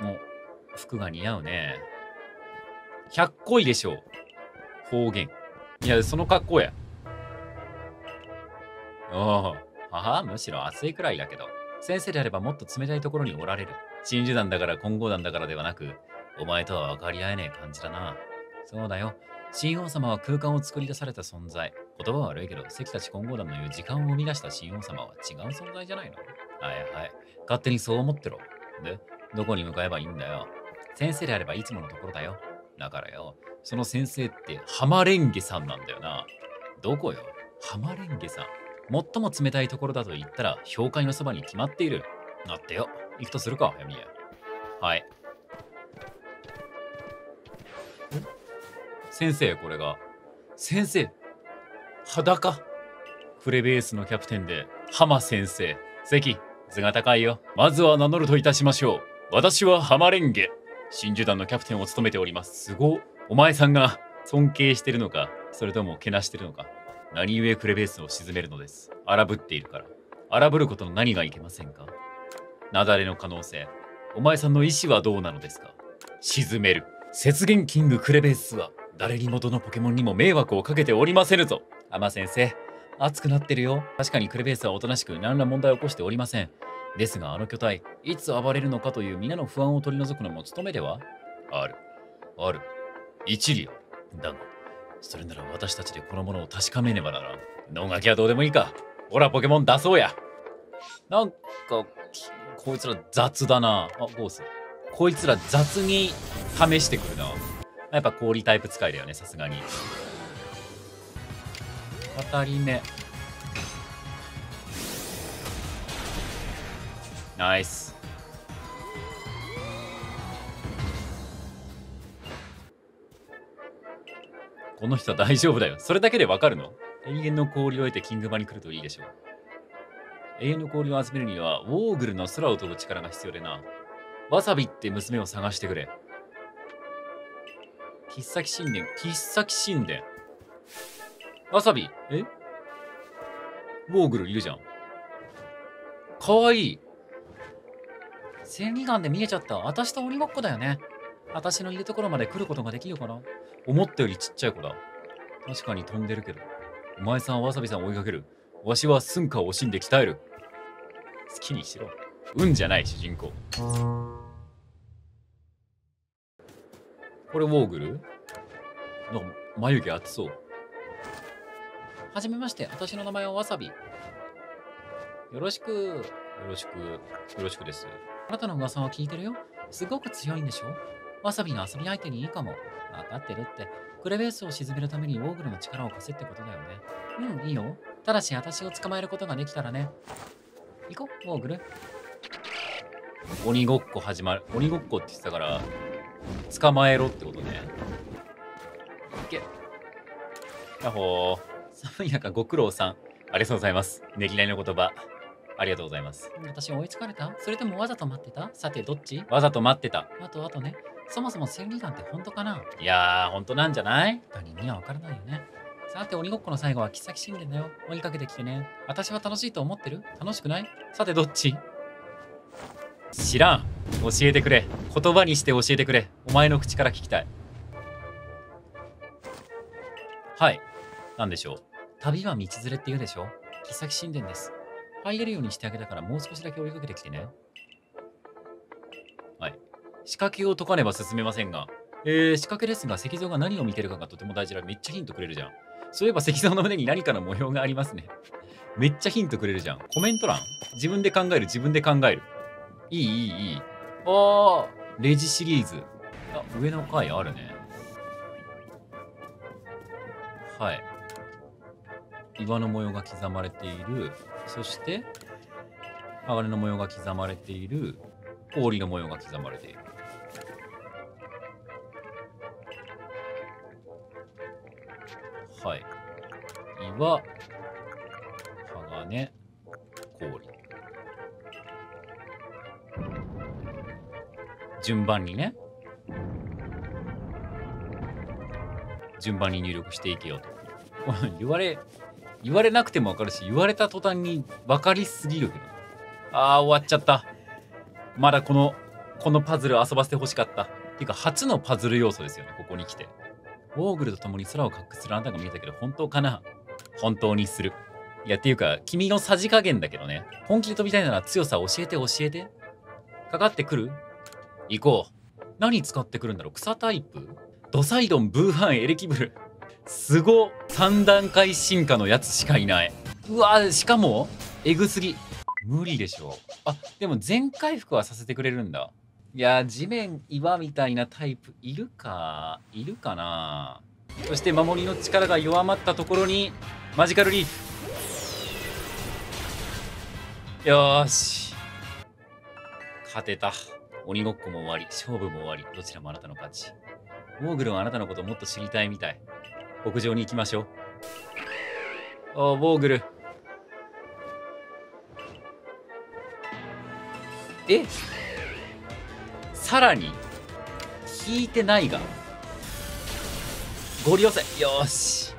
もう、服が似合うね。100個いでしょう。方言。いや、その格好や。おお。はむしろ暑いくらいだけど。先生であればもっと冷たいところにおられる。真珠団だから混合団だからではなく、お前とは分かり合えねえ感じだな。そうだよ。神王様は空間を作り出された存在。言葉は悪いけど、関たち混合団の言う時間を生み出した神王様は違う存在じゃないのはいはい。勝手にそう思ってろ。で、どこに向かえばいいんだよ。先生であればいつものところだよ。だからよ、その先生って浜レンゲさんなんだよな。どこよ？浜レンゲさん。最も冷たいところだと言ったら、氷海のそばに決まっている。なってよ。行くとするか、ミヤ。はい。先生、これが。先生。裸。フレベースのキャプテンで、浜先生。関、図が高いよ。まずは名乗るといたしましょう。私は浜レンゲ。真珠団のキャプテンを務めております。すごお前さんが尊敬してるのか、それともけなしてるのか。何故クレベースを沈めるのです。荒ぶっているから。荒ぶることの何がいけませんか雪崩の可能性。お前さんの意志はどうなのですか沈める。雪原キングクレベースは誰にもどのポケモンにも迷惑をかけておりませぬぞ。アマ先生、熱くなってるよ。確かにクレベースはおとなしく何ら問題を起こしておりません。ですがあの巨体、いつ暴れるのかという皆の不安を取り除くのも務めではある。ある。一理よ。だが、それなら私たちでこのものを確かめねばならん。脳書きはどうでもいいか。ほら、ポケモン出そうや。なんか、こいつら雑だな。あ、ゴース。こいつら雑に試してくるな。やっぱ氷タイプ使いだよね、さすがに。二人目。ナイス。この人は大丈夫だよ。それだけでわかるの？永遠の氷を得てキング場に来るといいでしょう。永遠の氷を集めるには、ウォーグルの空を飛ぶ力が必要でな。わさびって娘を探してくれ。切っ先神殿、切っ先神殿。わさび？え？ウォーグルいるじゃん。かわいい。正義眼で見えちゃった。私と鬼ごっこだよね。私のいるところまで来ることができるかな思ったよりちっちゃい子だ。確かに飛んでるけど。お前さんわさびさん追いかける。わしは寸暇を惜しんで鍛える。好きにしろ。運じゃない主人公。これウォーグル？なんか眉毛厚そう。はじめまして、私の名前はわさび。よろしく、よろしく、よろしくです。あなたの噂は聞いてるよ。すごく強いんでしょ？わさびの遊び相手にいいかも。わかってるって。クレベースを沈めるためにウォーグルの力を貸せってことだよね。うん、いいよ。ただし、私を捕まえることができたらね。行こう、ウォーグル。鬼ごっこ始まる。鬼ごっこって言ってたから、捕まえろってことね。いけ。やっほー。寒い中ご苦労さん。ありがとうございます。ねぎらいの言葉。ありがとうございます。私追いつかれた？それともわざと待ってた？さてどっち？わざと待ってた。あとあとね、そもそも千里眼って本当かな？いやー、本当なんじゃない？他人にはわからないよね。さて、鬼ごっこの最後は、切っ先神殿だよ。追いかけてきてね。私は楽しいと思ってる？楽しくない？さて、どっち？知らん。教えてくれ。言葉にして教えてくれ。お前の口から聞きたい。はい。何でしょう？旅は道連れって言うでしょ？切っ先神殿です。入れるようにしてあげたからもう少しだけ追いかけてきてね。はい。仕掛けを解かねば進めませんが。えー、仕掛けですが、石像が何を見てるかがとても大事だ。めっちゃヒントくれるじゃん。そういえば石像の胸に何かの模様がありますね。めっちゃヒントくれるじゃん。コメント欄自分で考える、自分で考える。いい、いい、いい。ああ、レジシリーズ。あ、上の階あるね。はい。岩の模様が刻まれている。そして、鋼の模様が刻まれている。氷の模様が刻まれている。はい。岩、鋼、氷。順番にね。順番に入力していけよと。言われ、言われなくてもわかるし、言われた途端に分かりすぎるけど。ああ、終わっちゃった。まだこのこのパズル遊ばせてほしかった。っていうか、初のパズル要素ですよね、ここに来て。ウォーグルと共に空を隠すランタンが見えたけど、本当かな？本当にする。いや、っていうか、君のさじ加減だけどね。本気で飛びたいなら強さ教えて教えて。かかってくる？行こう。何使ってくるんだろう？草タイプ？ドサイドン、ブーハン、エレキブル？すご3段階進化のやつしかいない。うわしかもえぐすぎ。無理でしょあでも全回復はさせてくれるんだ。いや地面岩みたいなタイプいるか。いるかな。そして守りの力が弱まったところにマジカルリーフ。よし。勝てた。鬼ごっこも終わり勝負も終わり。どちらもあなたの勝ち。モーグルはあなたのことをもっと知りたいみたい。屋上に行きましょう。おボーグル。え？さらに？引いてないが。ゴリ押せ。よし。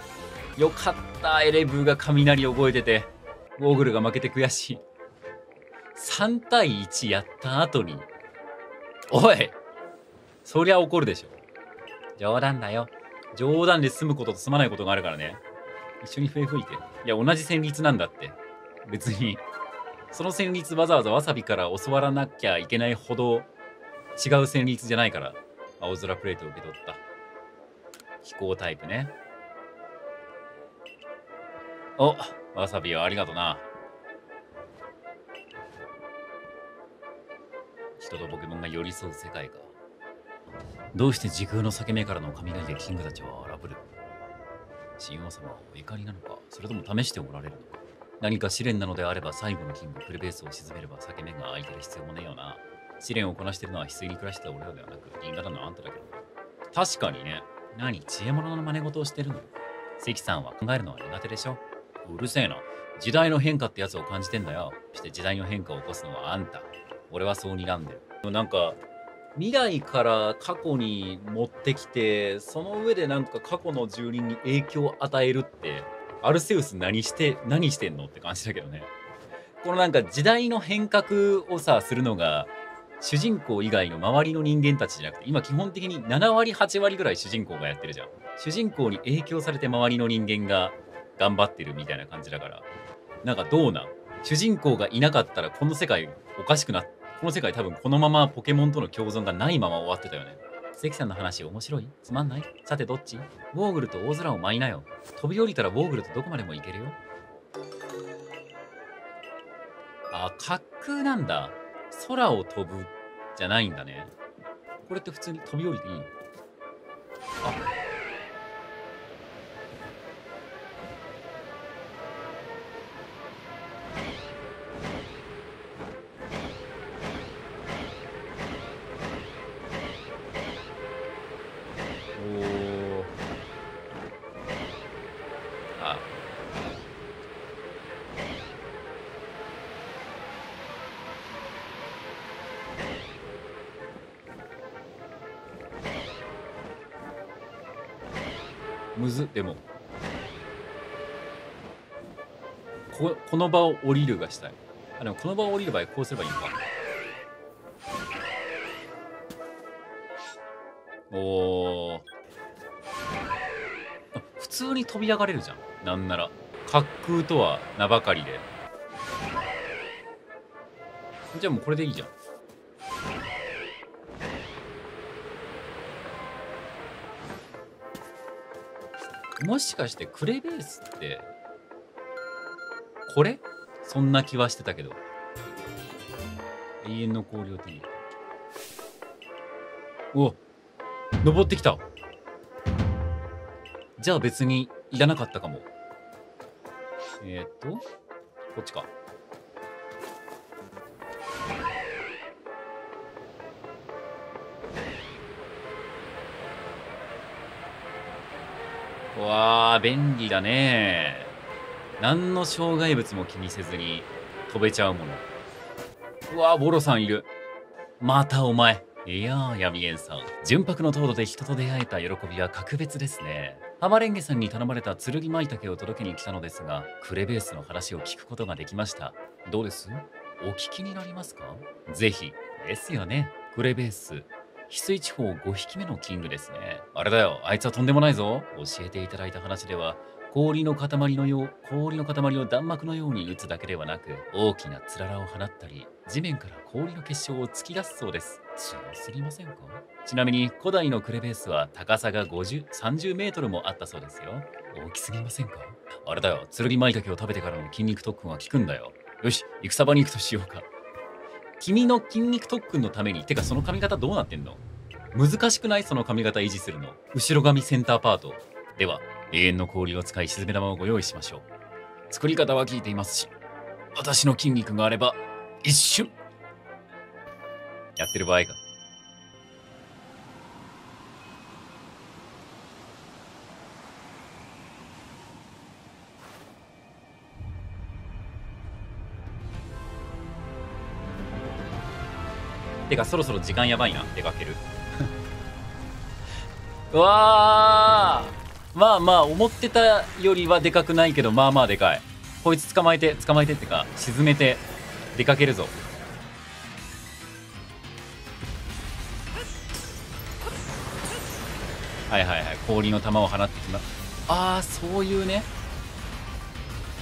よかった。エレブーが雷覚えてて。ゴーグルが負けて悔しい。3対1やった後に。おい！そりゃ怒るでしょ。冗談だよ。冗談で済むことと済まないことがあるからね。一緒に笛吹いて。いや、同じ旋律なんだって。別に、その旋律わざわざわさびから教わらなきゃいけないほど違う旋律じゃないから、青空プレートを受け取った。飛行タイプね。おわさびはありがとな。人とポケモンが寄り添う世界か。どうして時空の裂け目からの雷でキングたちは荒ぶる？神王様はお怒りなのか？それとも試しておられるのか？何か試練なのであれば最後のキングプルベースを沈めれば裂け目が空いてる必要もねえよな。試練をこなしてるのは翡翠に暮らしてた俺らではなく銀河団のあんただけど確かにね。何知恵者の真似事をしてるの？関さんは考えるのは苦手でしょ？うるせえな。時代の変化ってやつを感じてんだよ。そして時代の変化を起こすのはあんた。俺はそう睨んでる。なんか未来から過去に持ってきてその上でなんか過去の住人に影響を与えるってアルセウス何して何してんのって感じだけどね。このなんか時代の変革をさするのが主人公以外の周りの人間たちじゃなくて今基本的に7割8割ぐらい主人公がやってるじゃん。主人公に影響されて周りの人間が頑張ってるみたいな感じだから。なんかどうなん？主人公がいなかったらこの世界おかしくなってこの世界多分このままポケモンとの共存がないまま終わってたよね。関さんの話面白い？つまんない？さてどっち？ウォーグルと大空を舞いなよ。飛び降りたらウォーグルとどこまでも行けるよ。あ、滑空なんだ。空を飛ぶじゃないんだね。これって普通に飛び降りていいの？あ、むずでも。ここの場を降りるがしたい。あでもこの場を降りる場合こうすればいいのか。おー。あ普通に飛び上がれるじゃん。なんなら。滑空とは名ばかりで。じゃあもうこれでいいじゃん。もしかしてクレベースってこれ？そんな気はしてたけど。永遠の氷を手に。お登ってきた。じゃあ別にいらなかったかも。えー、っとこっちか。うわあ便利だね。何の障害物も気にせずに飛べちゃうもの。うわーボロさんいる。またお前。いやー闇源さん。純白の糖度で人と出会えた喜びは格別ですね。浜レンゲさんに頼まれた剣舞茸を届けに来たのですがクレベースの話を聞くことができました。どうです？お聞きになりますか？ぜひ。ですよね。クレベース。翡翠地方5匹目のキングですね。あれだよ。あいつはとんでもないぞ。教えていただいた話では氷の塊のよう氷の塊を弾幕のように打つだけではなく大きなつららを放ったり地面から氷の結晶を突き出すそうです。強すぎませんか？ちなみに古代のクレベースは高さが50 30メートルもあったそうですよ。大きすぎませんか？あれだよ。剣舞茸を食べてからの筋肉特訓は効くんだよ。よし戦場に行くとしようか。君の筋肉特訓のためにてかその髪型どうなってんの？難しくない？その髪型維持するの？後ろ髪センターパート。では永遠の氷を使い沈め玉をご用意しましょう。作り方は聞いていますし私の筋肉があれば一瞬。やってる場合か。てかそろそろ時間やばいな出かける。うわー。まあまあ思ってたよりはでかくないけどまあまあでかい。こいつ捕まえて捕まえてってか沈めて出かけるぞ。はいはいはい。氷の玉を放ってきまああそういうね。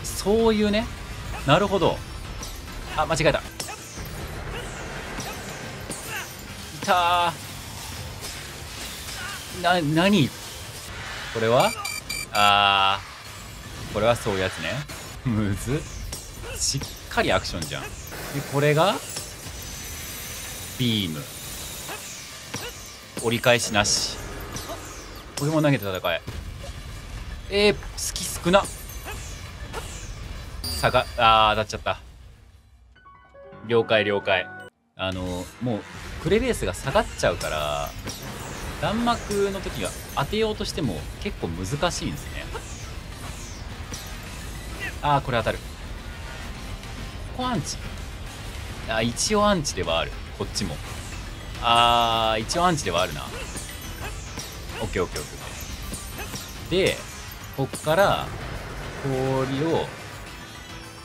そういうね。なるほど。あ間違えたた。な何？これは？あー。これはそういうやつね。むずしっかりアクションじゃん。でこれが？ビーム。折り返しなし。ポケモン投げて戦え。えー、好き少な。下があー当たっちゃった。了解了解。あのもうクレベースが下がっちゃうから弾幕の時が当てようとしても結構難しいんですね。ああこれ当たる。ここアンチ。ああ一応アンチではある。こっちも。ああ一応アンチではあるな。オッケーオッケーオッケー。でこっから氷を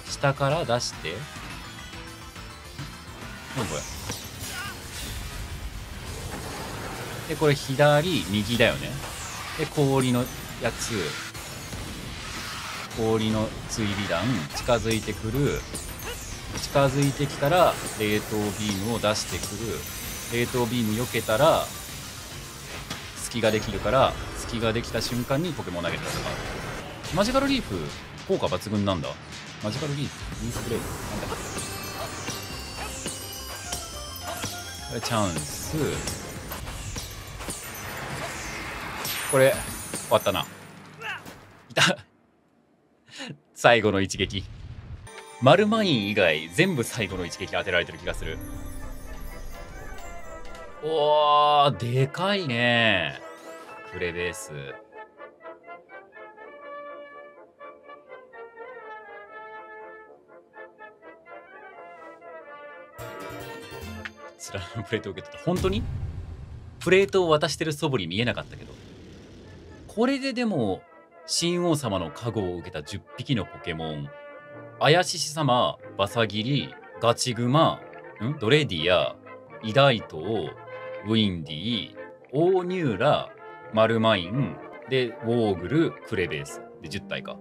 下から出して何これ。でこれ左右だよね。で氷のやつ。氷の追尾弾近づいてくる。近づいてきたら冷凍ビームを出してくる。冷凍ビーム避けたら隙ができるから隙ができた瞬間にポケモン投げて戦う。マジカルリーフ効果抜群なんだ。マジカルリーフリーフブレイブなんだ。これチャンス。これ終わったな。いた最後の一撃。マルマイン以外全部最後の一撃当てられてる気がする。おーでかいね。クレベース。つらのプレートを受け取った本当に？プレートを渡してる素振り見えなかったけど。これででも新王様の加護を受けた10匹のポケモン怪しし様バサギリガチグマん？ドレディアイダイトウィンディオーニューラマルマインでウォーグルクレベースで10体か。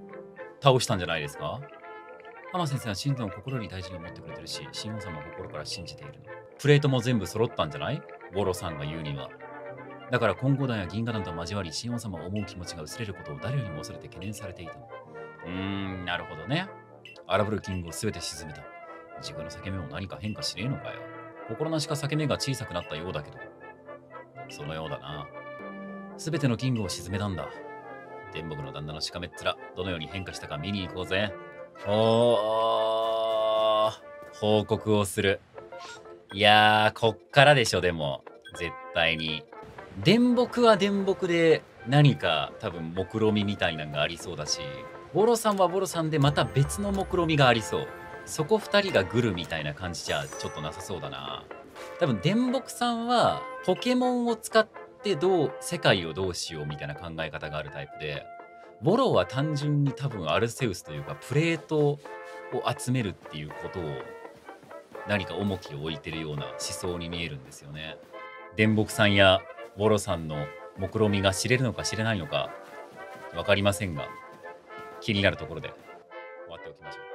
倒したんじゃないですか？浜先生は神殿を心に大事に思ってくれてるし新王様を心から信じているの。プレートも全部揃ったんじゃない？ボロさんが言うには。だから混合団や銀河団と交わり新王様を思う気持ちが薄れることを誰よりも恐れて懸念されていたの。うーんなるほどね。アラブルキングを全て沈めた。自分の裂け目も何か変化しねえのかよ。心なしか裂け目が小さくなったようだけど。そのようだな。全てのキングを沈めたんだ。天木の旦那のしかめっ面どのように変化したか見に行こうぜ。おー報告をする。いやーこっからでしょでも。絶対に。電木は電木で何か多分目論みみたいなのがありそうだしボロさんはボロさんでまた別の目論みがありそうそこ2人がグルみたいな感じじゃちょっとなさそうだな多分電木さんはポケモンを使ってどう世界をどうしようみたいな考え方があるタイプでボロは単純に多分アルセウスというかプレートを集めるっていうことを何か重きを置いてるような思想に見えるんですよね。電木さんやボロさんの目論みが知れるのか知れないのか分かりませんが気になるところで終わっておきましょう。